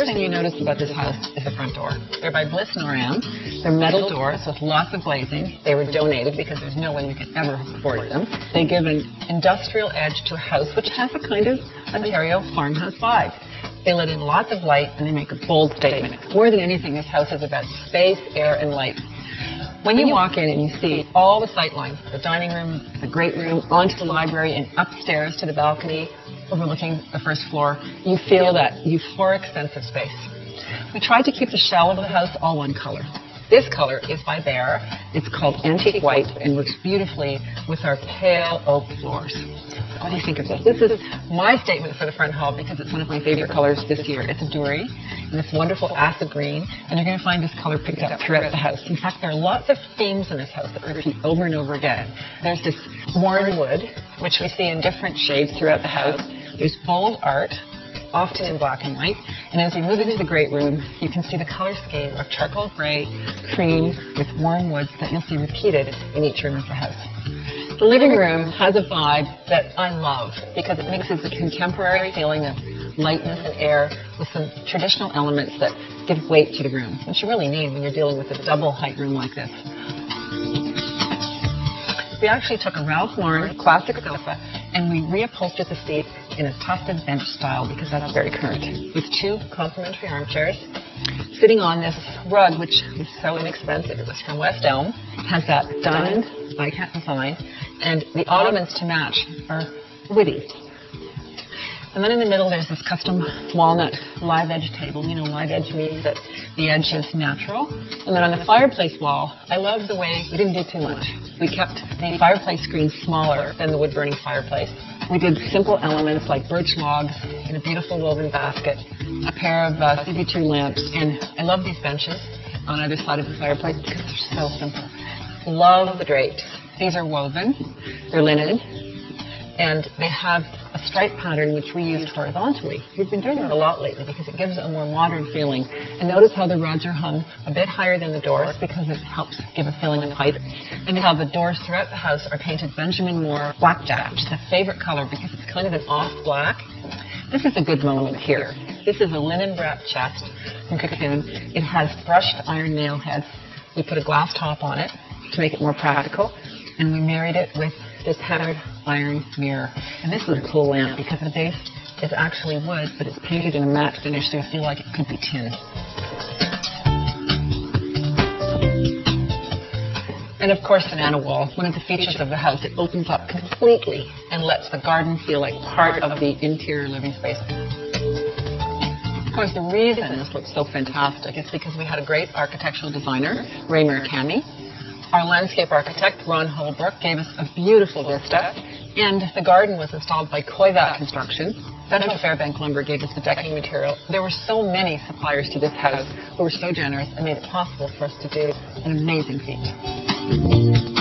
notice about this house is the front door. They're by Bliss Nor-Am. They're metal doors with lots of glazing. They were donated because there's no way we could ever afford them. They give an industrial edge to a house which has a kind of Ontario farmhouse vibe. They let in lots of light and they make a bold statement. More than anything, this house is about space, air, and light. When you walk in and you see all the sight lines, the dining room, the great room, onto the library, and upstairs to the balcony overlooking the first floor, you feel that euphoric sense of space. We tried to keep the shell of the house all one color. This color is by Behr. It's called Antique White and works beautifully with our pale oak floors. What do you think of this? This is my statement for the front hall because it's one of my favorite colors this year. It's a dory and it's wonderful acid green, and you're going to find this color picked up throughout the house. In fact, there are lots of themes in this house that repeat over and over again. There's this worn wood, which we see in different shades throughout the house. There's bold art, often in black and white. And as you move into the great room, you can see the color scheme of charcoal gray, cream, with warm woods that you'll see repeated in each room of the house. The living room has a vibe that I love because it mixes a contemporary feeling of lightness and air with some traditional elements that give weight to the room, which you really need when you're dealing with a double height room like this. We actually took a Ralph Lauren classic sofa and we reupholstered the seat in a tufted bench style because that's very current, with two complimentary armchairs. Sitting on this rug, which is so inexpensive, it was from West Elm, has that diamond cat design, and the ottomans to match are witty. And then in the middle, there's this custom walnut live edge table. You know, live edge means that the edge is natural. And then on the fireplace wall, I love the way we didn't do too much. We kept the fireplace screen smaller than the wood burning fireplace. We did simple elements like birch logs in a beautiful woven basket, a pair of uh, CV2 lamps, and I love these benches on either side of the fireplace because they're so simple. Love the drapes. These are woven, they're linen, and they have stripe pattern which we used horizontally. We've been doing that a lot lately because it gives it a more modern feeling. And notice how the rods are hung a bit higher than the doors because it helps give a feeling of height. And how the doors throughout the house are painted Benjamin Moore blackjack, which is a favorite color because it's kind of an off black. This is a good moment here. This is a linen wrapped chest from Cocoon. It has brushed iron nail heads. We put a glass top on it to make it more practical. And we married it with this hammered iron mirror. And this is a cool lamp because the base is actually wood, but it's painted in a matte finish, so you feel like it could be tin. And of course, the NanaWall, one of the features of the house, it opens up completely and lets the garden feel like part of the interior living space. Of course, the reason this looks so fantastic is because we had a great architectural designer, Ray Murakami, our landscape architect, Ron Holbrook, gave us a beautiful vista, and the garden was installed by Koivat Construction. Central Fairbank Lumber gave us the decking material. There were so many suppliers to this house who were so generous and made it possible for us to do an amazing feat.